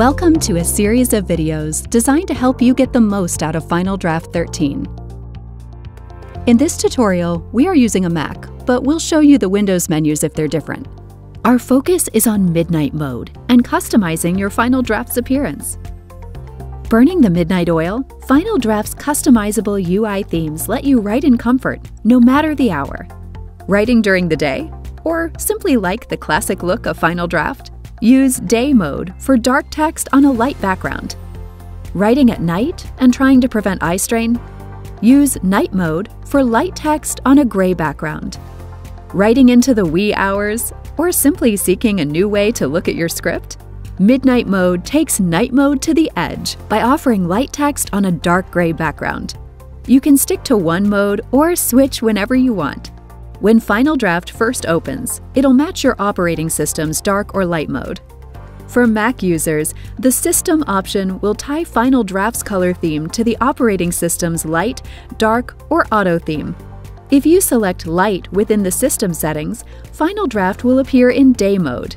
Welcome to a series of videos designed to help you get the most out of Final Draft 13. In this tutorial, we are using a Mac, but we'll show you the Windows menus if they're different. Our focus is on Midnight Mode and customizing your Final Draft's appearance. Burning the midnight oil, Final Draft's customizable UI themes let you write in comfort, no matter the hour. Writing during the day? Or simply like the classic look of Final Draft? Use Day Mode for dark text on a light background. Writing at night and trying to prevent eye strain? Use Night Mode for light text on a gray background. Writing into the wee hours, or simply seeking a new way to look at your script? Midnight Mode takes Night Mode to the edge by offering light text on a dark gray background. You can stick to one mode or switch whenever you want. When Final Draft first opens, it'll match your operating system's dark or light mode. For Mac users, the System option will tie Final Draft's color theme to the operating system's light, dark, or auto theme. If you select Light within the System settings, Final Draft will appear in Day mode.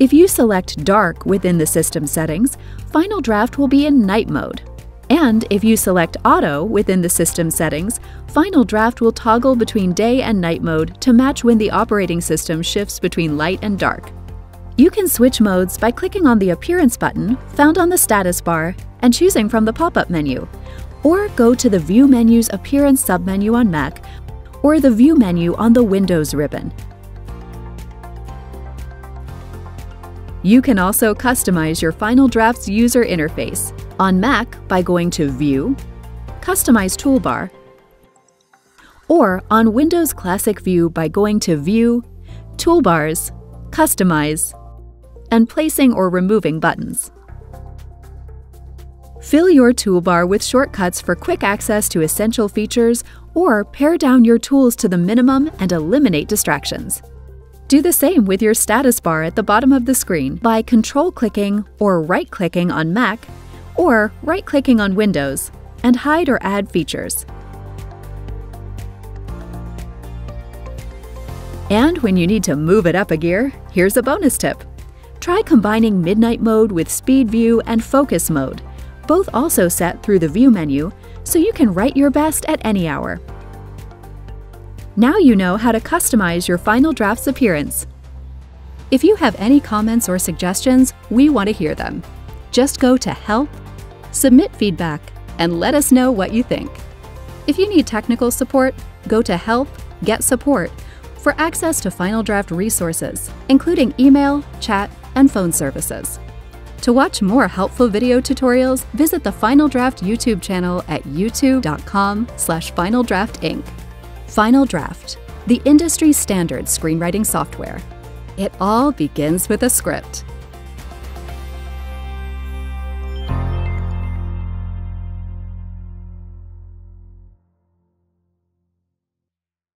If you select Dark within the System settings, Final Draft will be in Night mode. And if you select Auto within the system settings, Final Draft will toggle between day and night mode to match when the operating system shifts between light and dark. You can switch modes by clicking on the Appearance button found on the status bar and choosing from the pop-up menu, or go to the View menu's Appearance submenu on Mac or the View menu on the Windows ribbon. You can also customize your Final Draft's user interface on Mac by going to View, Customize Toolbar, or on Windows Classic View by going to View, Toolbars, Customize, and placing or removing buttons. Fill your toolbar with shortcuts for quick access to essential features or pare down your tools to the minimum and eliminate distractions. Do the same with your status bar at the bottom of the screen by control-clicking or right-clicking on Mac or right-clicking on Windows and hide or add features. And when you need to move it up a gear, here's a bonus tip. Try combining Midnight Mode with Speed View and Focus Mode, both also set through the View menu, so you can write your best at any hour. Now you know how to customize your Final Draft's appearance. If you have any comments or suggestions, we want to hear them. Just go to Help submit feedback, and let us know what you think. If you need technical support, go to Help, Get Support for access to Final Draft resources, including email, chat, and phone services. To watch more helpful video tutorials, visit the Final Draft YouTube channel at youtube.com slash finaldraftinc. Final Draft, the industry standard screenwriting software. It all begins with a script.